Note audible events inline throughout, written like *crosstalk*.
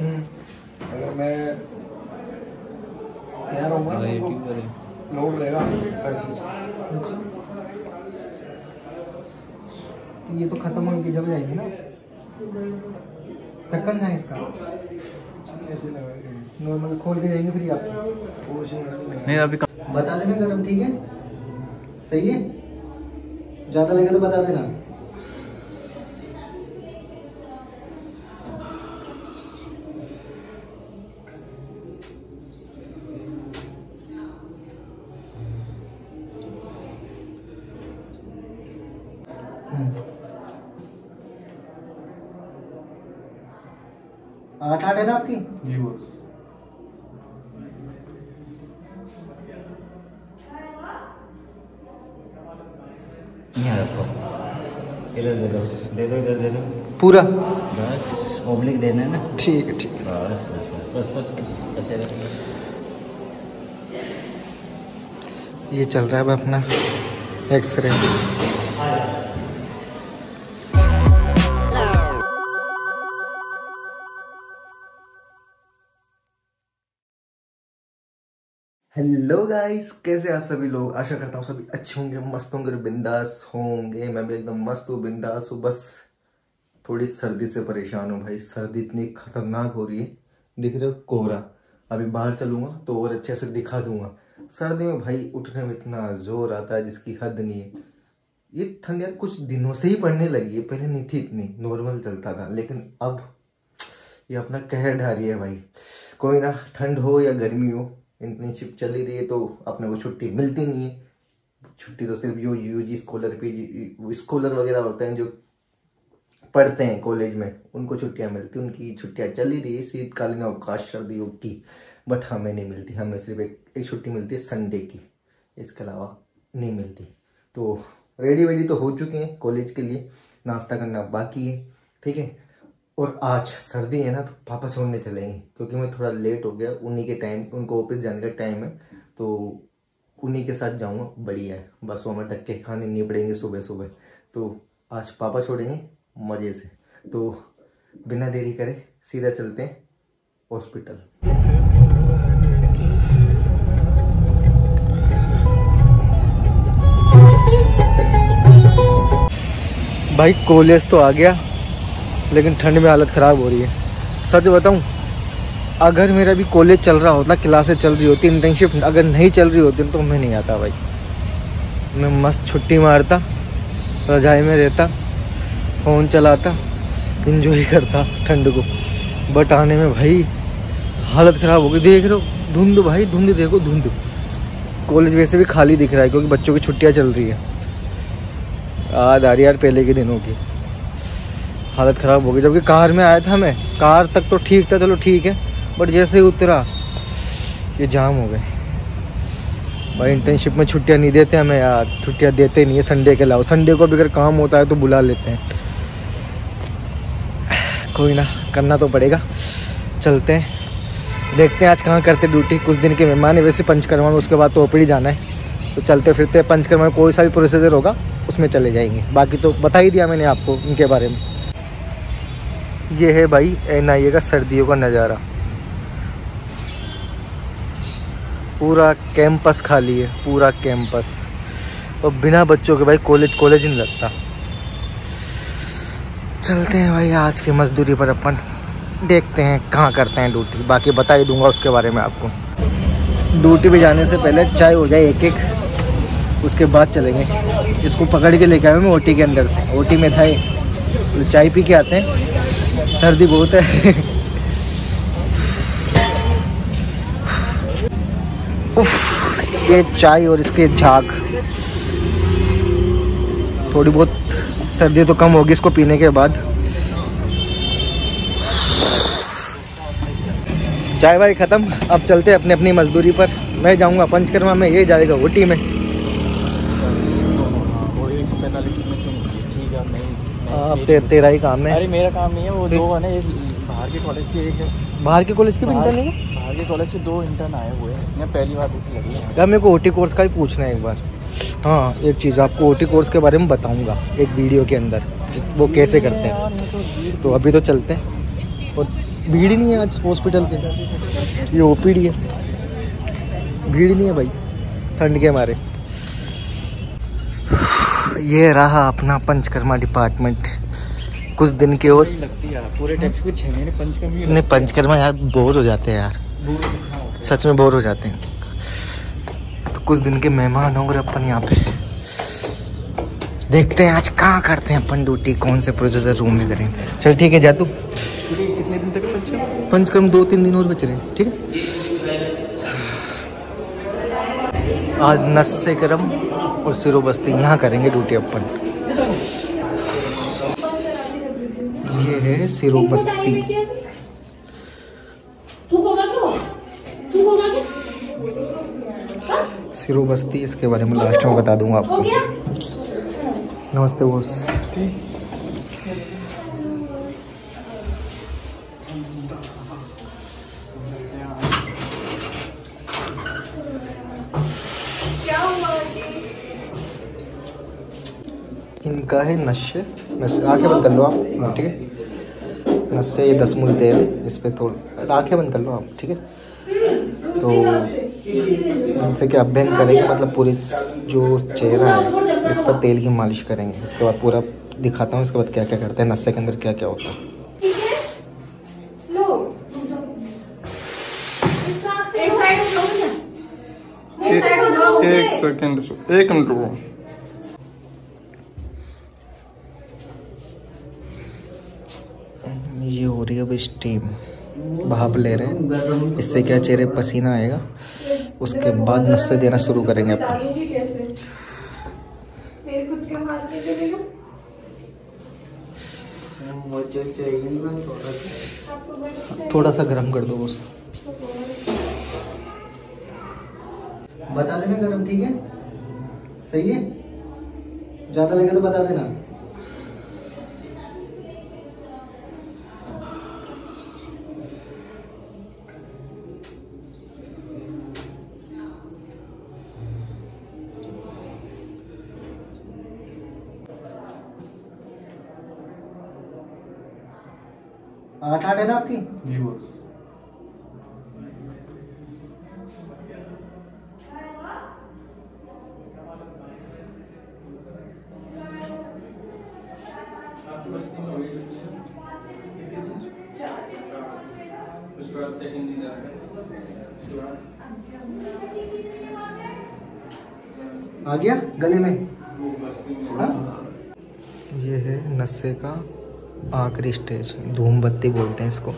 हम्म, अगर मैं यहाँ रहूँगा तो लोड रहेगा हर चीज़ अच्छा। तो ये तो खत्म होने की जब जाएगी ना? ढक्कन कहाँ है इसका? नॉर्मल खोल के जाएँगे फिर आपको लगाएँगे। नहीं अभी बता देना गरम ठीक है? सही है? ज़्यादा लगे तो बता देना। आठ आठ है ना आपकी? जी बस रखो। इधर दे दो दे दो इधर दे दो। पूरा? बस ओब्लिक देना है ना? ठीक है ठीक है। बस बस बस बस बस बस ऐसे ये चल रहा है अपना एक्सरे हेलो गाइस कैसे आप सभी लोग? आशा करता हूँ सभी अच्छे होंगे, मस्त होंगे बिंदास होंगे। मैं भी एकदम मस्त हूँ, बिंदास हूँ। बस थोड़ी सर्दी से परेशान हूँ भाई। सर्दी इतनी खतरनाक हो रही है। दिख रहे हो, कोहरा। अभी बाहर चलूँगा तो और अच्छे से दिखा दूँगा। सर्दी में भाई उठने में इतना ज़ोर आता है जिसकी हद नहीं है। ये ठंड यार कुछ दिनों से ही पड़ने लगी है। पहले नहीं थी इतनी, नॉर्मल चलता था। लेकिन अब ये अपना कहर ढा रही है भाई। कोई ना, ठंड हो या गर्मी हो इंटर्नशिप चली रही है तो अपने को छुट्टी मिलती नहीं है। छुट्टी तो सिर्फ़ जो UG scholar P G scholar वगैरह होते हैं जो पढ़ते हैं कॉलेज में, उनको छुट्टियाँ मिलती हैं। उनकी छुट्टियाँ चली रही है, शीतकालीन अवकाश सर्दियों की बट हमें नहीं मिलती। हमें सिर्फ़ एक एक छुट्टी मिलती है संडे की, इसके अलावा नहीं मिलती। तो रेडी वेडी तो हो चुके हैं कॉलेज के लिए, नाश्ता करना बाकी है, ठीक है? और आज सर्दी है ना तो पापा छोड़ने चलेंगे क्योंकि मैं थोड़ा लेट हो गया, उन्हीं के टाइम उनको ऑफ़िस जाने का टाइम है तो उन्हीं के साथ जाऊँगा, बढ़िया है, बस वो हमें धक्के खाने नहीं पड़ेंगे सुबह सुबह। तो आज पापा छोड़ेंगे, मज़े से। तो बिना देरी करे सीधा चलते हैं हॉस्पिटल भाई कॉलेज तो आ गया। लेकिन ठंड में हालत ख़राब हो रही है। सच बताऊँ, अगर मेरा भी कॉलेज चल रहा होता क्लासेस चल रही होती इंटर्नशिप अगर नहीं चल रही होती तो मैं नहीं आता भाई। मैं मस्त छुट्टी मारता, रजाई में रहता फ़ोन चलाता इंजॉय करता ठंड को। बट आने में भाई, हालत ख़राब हो गई। देख रहे हो, धुंध भाई, धुंध देखो, धुंध। कॉलेज वैसे भी खाली दिख रहा है, क्योंकि बच्चों की छुट्टियाँ चल रही है। याद आ रही यार, पहले के दिनों की। हालत ख़राब हो गई। जबकि कार में आया था मैं कार तक तो ठीक था, चलो ठीक है। बट जैसे ही उतरा, ये जाम हो गए। भाई इंटर्नशिप में छुट्टियाँ नहीं देते हमें यार। छुट्टियाँ देते नहीं है संडे के अलावा। संडे को भी अगर काम होता है तो बुला लेते हैं। कोई ना, करना तो पड़ेगा। चलते हैं। देखते हैं आज कहाँ करते ड्यूटी कुछ दिन के मेहमान है, वैसे पंचकर्मा में, उसके बाद तो ओपीडी जाना है। तो चलते फिरते पंचकर्मा में कोई सा भी प्रोसीजर होगा, उसमें चले जाएँगे। बाकी तो बता ही दिया मैंने आपको, इनके बारे में। ये है भाई एन का सर्दियों का नज़ारा। पूरा कैंपस खाली है, पूरा कैंपस और बिना बच्चों के भाई कॉलेज कॉलेज नहीं लगता। चलते हैं भाई आज की मजदूरी पर अपन। देखते हैं कहाँ करते हैं ड्यूटी। बाकी बता ही दूँगा उसके बारे में आपको। ड्यूटी पे जाने से पहले चाय हो जाए एक एक उसके बाद चलेंगे। इसको पकड़ के लेके आया मैं ओटी के अंदर से। ओटी में था ये। तो चाय पी के आते हैं। सर्दी बहुत है। उफ, ये चाय और इसके झाग। थोड़ी बहुत सर्दी तो कम होगी इसको पीने के बाद। चाय वाय ख़त्म। अब चलते अपने अपनी मजदूरी पर। मैं जाऊँगा पंचकर्मा में ये जाएगा ओटी में एक सौ पैंतालीस में से ठीक है नहीं अब ते, तेरा ही काम है। अरे मेरा काम नहीं है वो दो है ना एक बाहर के कॉलेज के एक बाहर के कॉलेज के भी इंटर्न नहीं है बाहर के कॉलेज से दो इंटर्न आए हुए हैं। मैं पहली बार ड्यूटी लगी है यार मेरे को ओटी कोर्स का ही पूछना है एक बार। हाँ एक चीज़ आपको ओटी कोर्स के बारे में बताऊँगा एक वीडियो के अंदर वो कैसे करते हैं। तो तो अभी तो चलते हैं। और भीड़ ही नहीं है आज हॉस्पिटल के। ये ओपीडी है। भीड़ नहीं है भाई ठंड के मारे। ये रहा अपना पंचकर्मा डिपार्टमेंट कुछ दिन के और लगती है पूरे टाइप्स कुछ है मैंने पंचकर्मी नहीं पंचकर्मा यार बोर हो जाते हैं यार। सच में बोर हो जाते हैं। तो कुछ दिन के मेहमान हो और अपन यहाँ पे। देखते हैं आज कहाँ करते हैं अपन ड्यूटी कौन से प्रोजेक्टर रूम में करेंगे चल ठीक है जा तू। कितने दिन तक पंचकर्मा? पंचकर्म दो तीन दिन और बच रहे हैं ठीक है? आज नस्से करम और सिरो बस्ती यहाँ करेंगे ड्यूटी अपन। ये है सिरो बस्ती। तू तू सिरो बस्ती इसके बारे में लास्ट में बता दूँगा आपको। नमस्ते बोस इनका है नशे नशे आँखें बंद कर लो आप ठीक है? नशे ये दस मूल तेल है, इस पे थोड़ा आँखें बंद कर लो आप ठीक है? तो इनसे क्या अभ्यंग करेंगे? मतलब पूरे जो चेहरा है इस पर तेल की मालिश करेंगे। उसके बाद पूरा दिखाता हूँ इसके बाद क्या क्या करते हैं नशे के अंदर क्या क्या होता है। हो हो एक सेकंड एक मिनट ये हो रही है अब स्टीम भाप ले रहे हैं। इससे क्या चेहरे पसीना आएगा? उसके बाद नशे देना शुरू करेंगे अपन। थोड़ा सा गर्म कर दो बस। बता देना गर्म, ठीक है? सही है? ज़्यादा लगे तो बता देना आठ आठ है ना आपकी जी बॉस बाद सेकंड दिन बाद? आ गया गले में? हाँ? ये है नशे का आखिरी स्टेज धूम बत्ती बोलते हैं इसको।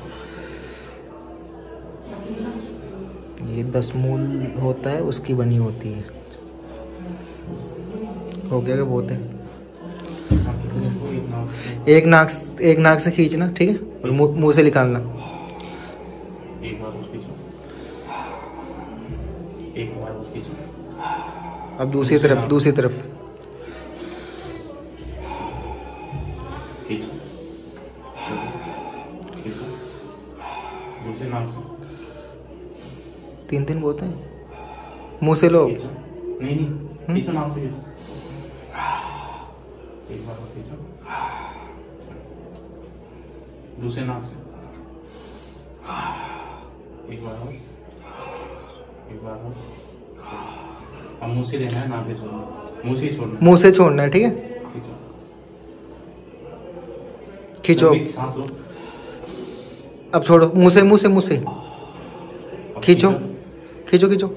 ये दस मूल होता है उसकी बनी होती है। हो गया क्या बहुत है? एक नाक एक नाक से खींचना ठीक है? और मुँह मुँह से निकालना। अब दूसरी तरफ़ दूसरी तरफ़। तीन तीन बहुत है? मुँह से लो। खींचो नहीं नहीं। खींचो नाम से खींचो एक बार खींचो दूसरे नाम से। एक बार और। एक बार और। अब मुँह से लेना है नाम से छोड़ना मुँह से छोड़ना है। मुँह से छोड़ना है ठीक है? खींचो। खींचो। सांस लो। अब छोड़ो मुँह से मुँह से मुँह से। खींचो। खींचो। खींचो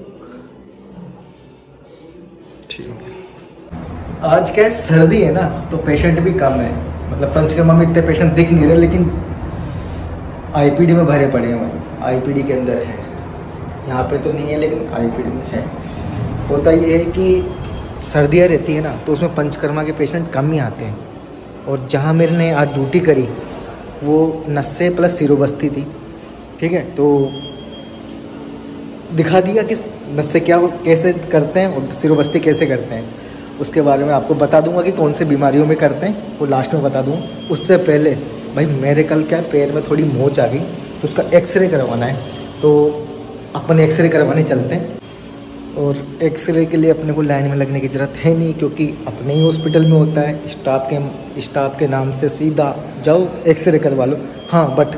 आज क्या सर्दी है ना तो पेशेंट भी कम है। मतलब पंचकर्मा में इतने पेशेंट दिख नहीं रहे लेकिन आईपीडी में भरे पड़े हैं वहीं। आईपीडी के अंदर है। यहाँ पे तो नहीं है लेकिन आईपीडी में है। होता ये है कि सर्दियाँ रहती है ना तो उसमें पंचकर्मा के पेशेंट कम ही आते हैं। और जहाँ मेरे ने आज ड्यूटी करी, वो नस्से प्लस सिरोबस्ती थी, ठीक है? तो दिखा दिया कि नस्से क्या, कैसे करते हैं और सिरोबस्ती कैसे करते हैं। उसके बारे में आपको बता दूँगा कि कौन से बीमारियों में करते हैं, वो लास्ट में बता दूँ। उससे पहले, भाई मेरे कल क्या पैर में थोड़ी मोच आ गई तो उसका एक्सरे करवाना है। तो अपन एक्सरे करवाने चलते हैं। और एक्सरे के लिए अपने को लाइन में लगने की ज़रूरत है नहीं, क्योंकि अपने ही हॉस्पिटल में होता है। स्टाफ के स्टाफ के नाम से सीधा जाओ एक्सरे करवा लो। हाँ बट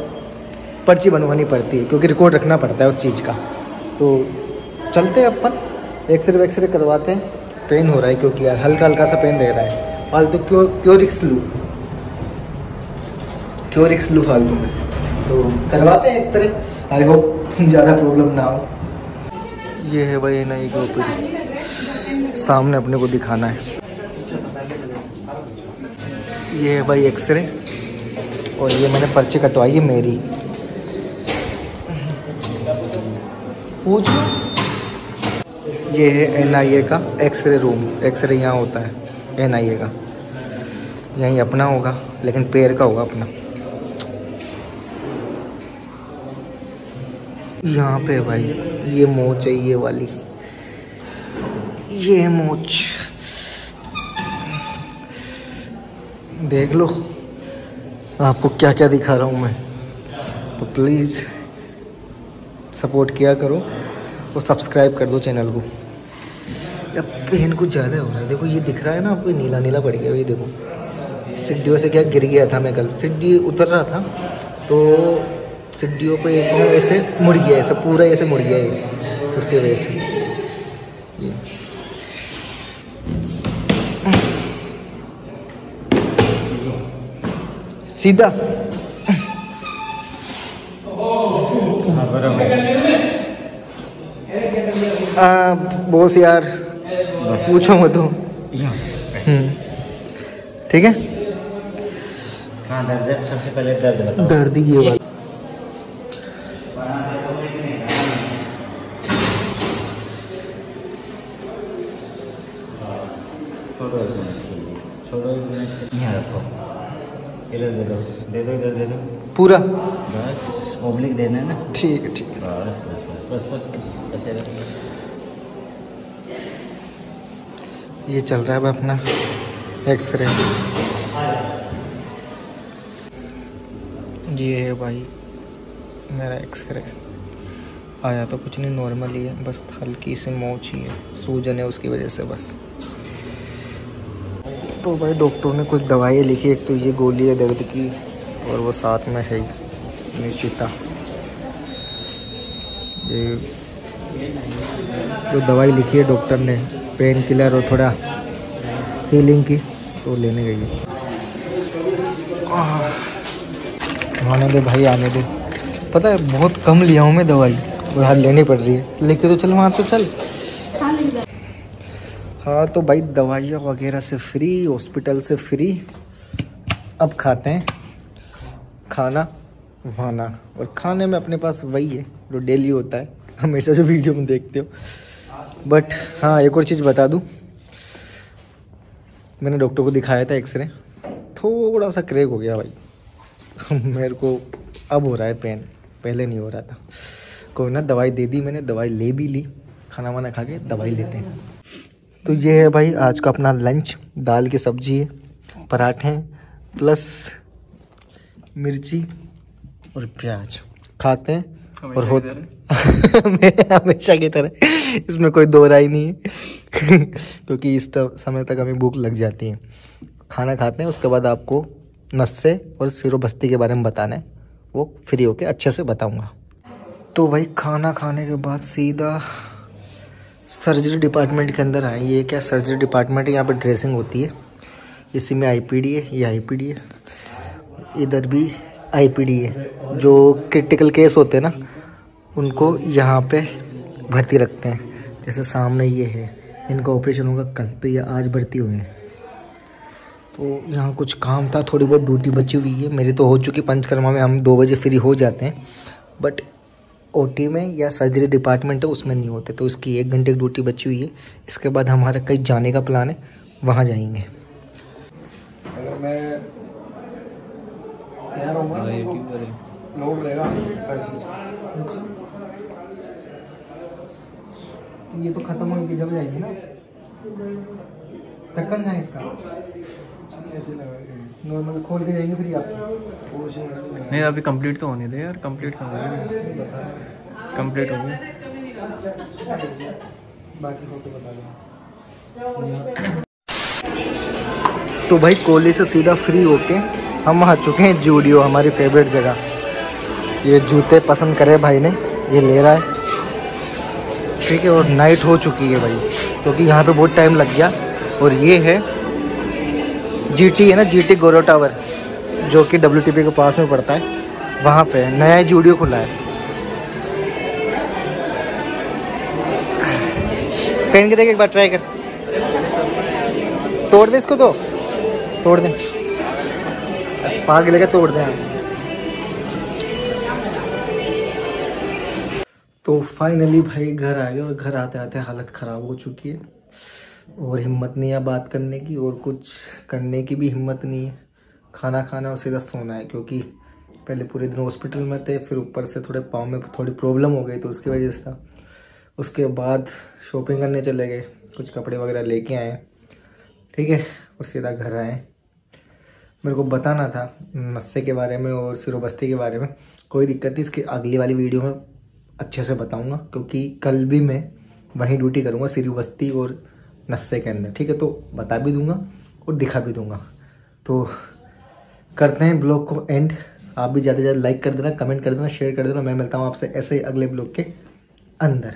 पर्ची बनवानी पड़ती है, क्योंकि रिकॉर्ड रखना पड़ता है उस चीज़ का। तो चलते हैं अपन एक्सरे वैक्सरे करवाते हैं। पेन हो रहा है क्योंकि यार, हल्का हल्का सा पेन रह रहा है। फालतू क्यों क्यों रिक्स लूँ? क्यों रिक्स लूँ फालतू में? तो करवाते हैं एक्सरे आई होप ज़्यादा प्रॉब्लम ना हो। ये है भाई नई गोपी सामने अपने को दिखाना है। ये है भाई एक्सरे और ये मैंने पर्ची कटवाई है मेरी। पूछ। ये है एनआईए का एक्सरे रूम एक्सरे यहाँ होता है एनआईए का। यहीं अपना होगा, लेकिन पैर का होगा अपना। यहाँ पे भाई, ये मोच है, ये वाली। ये मोच। देख लो। आपको क्या क्या दिखा रहा हूँ मैं। तो प्लीज़ सपोर्ट किया करो और सब्सक्राइब कर दो चैनल को। अब पेन कुछ ज़्यादा हो रहा है। देखो, ये दिख रहा है ना आपको नीला नीला पड़ गया ये देखो। सिड्डियों से क्या गिर गया था मैं कल। सिड्डी उतर रहा था तो सिड्डियों पे एक ऐसे मुड़ गया ऐसे पूरा ऐसे मुड़ गया ये उसकी वजह से। ये सीधा। आ, बोस यार पूछो मत तो। ठीक है? हाँ दर्द सबसे पहले दर्द बताओ। दर्द ये वाला छोड़ो एक मिनट छोड़ो एक मिनट यहाँ रखो इधर दे दो दे दो इधर दे दो। पूरा? बस ओब्लिक देना है ना? ठीक है ठीक। है बस बस बस बस बस बस ऐसे ये चल रहा है अब अपना एक्सरे ये है भाई मेरा एक्सरे आया तो कुछ नहीं नॉर्मल ही है बस हल्की सी मोच ही है सूजन है उसकी वजह से बस। तो भाई डॉक्टर ने कुछ दवाइयाँ लिखी, एक तो ये गोली है दर्द की, और वो साथ में है निश्चिता ये जो दवाई लिखी है डॉक्टर ने पेन किलर और थोड़ा हीलिंग की तो लेने गई है। आने दे भाई, आने दे। पता है, बहुत कम लिया हूँ मैं दवाई, और लेनी पड़ रही है। लेके तो चल, वहाँ तो चल। हाँ तो भाई दवाइयाँ वगैरह से फ्री हॉस्पिटल से फ्री अब खाते हैं। खाना, वाना। और खाने में अपने पास वही है, जो डेली होता है। हमेशा जो वीडियो में देखते हो। बट हाँ एक और चीज़ बता दूँ। मैंने डॉक्टर को दिखाया था एक्सरे थोड़ा सा क्रेक हो गया भाई। *laughs* मेरे को अब हो रहा है पेन पहले नहीं हो रहा था। कोई ना, दवाई दे दी मैंने, दवाई ले भी ली। खाना वाना खा के दवाई लेते हैं। तो ये है भाई आज का अपना लंच दाल की सब्ज़ी है पराठे प्लस मिर्ची और प्याज। खाते हैं और हो *laughs* मेरे हमेशा की तरह। इसमें कोई दो राय नहीं है। *laughs* क्योंकि इस समय तक हमें भूख लग जाती है। खाना खाते हैं उसके बाद आपको नस्से और सिरो बस्ती के बारे में बताना है। वो फ्री होके अच्छे से बताऊँगा। तो भाई खाना खाने के बाद सीधा सर्जरी डिपार्टमेंट के अंदर आए। ये क्या सर्जरी डिपार्टमेंट है? यहाँ पर ड्रेसिंग होती है। इसी में आईपीडी है, ये आईपीडी है। इधर भी आईपीडी है। जो क्रिटिकल केस होते हैं ना, उनको यहाँ पे भर्ती रखते हैं। जैसे सामने ये है, इनका ऑपरेशन होगा कल। तो ये आज भर्ती हुए हैं। तो यहाँ कुछ काम था, थोड़ी बहुत ड्यूटी बची हुई है। मेरी तो हो चुकी पंचकर्मा में हम दो बजे फ्री हो जाते हैं। बट ओटी में या सर्जरी डिपार्टमेंट है उसमें नहीं होते। तो इसकी एक घंटे की ड्यूटी बची हुई है। इसके बाद हमारा कहीं जाने का प्लान है वहाँ जाएँगे। अगर मैं हर चीज़ तो ये तो खत्म होने की जब जाएगी ना? ढक्कन कहाँ है इसका? नॉर्मल खोल के जाएँगे फिर आप नहीं अभी कंप्लीट तो होने दे यार कंप्लीट कहाँ हो कंप्लीट हो गया। बाकी फ़ोटो बता दो। तो भाई कोहली से सीधा फ्री होके हम आ चुके हैं जूडियो हमारी फेवरेट जगह। ये जूते पसंद करे भाई ने ये ले रहा है। ठीक है और नाइट हो चुकी है भाई क्योंकि तो यहाँ पे बहुत टाइम लग गया। और ये है जीटी है ना जीटी गोरो टावर जो कि डब्ल्यू के पास में पड़ता है। वहाँ पे नया जूडियो खुला है। पहन के देख एक बार ट्राई कर। तोड़ दे इसको तो। तोड़ दे। पाग लेकर तोड़ दे तो फाइनली भाई घर आ गए और घर आते आते हालत ख़राब हो चुकी है। और हिम्मत नहीं है बात करने की, और कुछ करने की भी हिम्मत नहीं है। खाना खाना और सीधा सोना है, क्योंकि पहले पूरे दिन हॉस्पिटल में थे, फिर ऊपर से थोड़े पाँव में थोड़ी प्रॉब्लम हो गई तो उसकी वजह से। उसके बाद शॉपिंग करने चले गए, कुछ कपड़े वगैरह लेके आए, ठीक है, और सीधा घर आए। मेरे को बताना था मस्से के बारे में और सिरोबस्ती के बारे में। कोई दिक्कत नहीं, इसकी अगली वाली वीडियो में अच्छे से बताऊँगा, क्योंकि कल भी मैं वहीं ड्यूटी करूँगा सिरी बस्ती और नस्से के अंदर, ठीक है? तो बता भी दूँगा और दिखा भी दूँगा। तो करते हैं ब्लॉग को एंड आप भी ज़्यादा से ज़्यादा लाइक कर देना कमेंट कर देना शेयर कर देना। मैं मिलता हूँ आपसे ऐसे ही अगले ब्लॉग के अंदर।